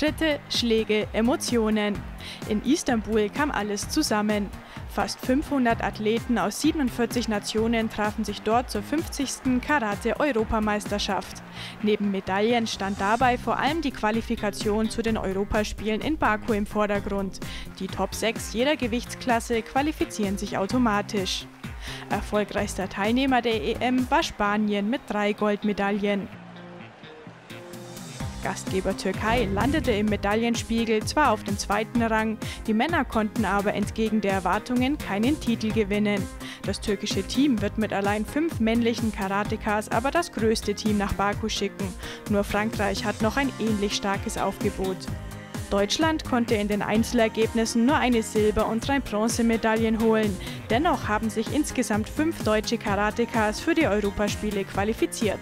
Tritte, Schläge, Emotionen. In Istanbul kam alles zusammen. Fast 500 Athleten aus 47 Nationen trafen sich dort zur 50. Karate-Europameisterschaft. Neben Medaillen stand dabei vor allem die Qualifikation zu den Europaspielen in Baku im Vordergrund. Die Top 6 jeder Gewichtsklasse qualifizieren sich automatisch. Erfolgreichster Teilnehmer der EM war Spanien mit drei Goldmedaillen. Gastgeber Türkei landete im Medaillenspiegel zwar auf dem zweiten Rang, die Männer konnten aber entgegen der Erwartungen keinen Titel gewinnen. Das türkische Team wird mit allein fünf männlichen Karatekas aber das größte Team nach Baku schicken. Nur Frankreich hat noch ein ähnlich starkes Aufgebot. Deutschland konnte in den Einzelergebnissen nur eine Silber- und drei Bronzemedaillen holen. Dennoch haben sich insgesamt fünf deutsche Karatekas für die Europaspiele qualifiziert.